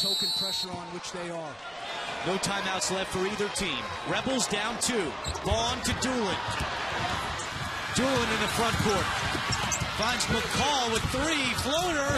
token pressure on, which they are. No timeouts left for either team. Rebels down two. Vaughn to Doolin. Doolin in the front court. Finds McCaw with three. Floater.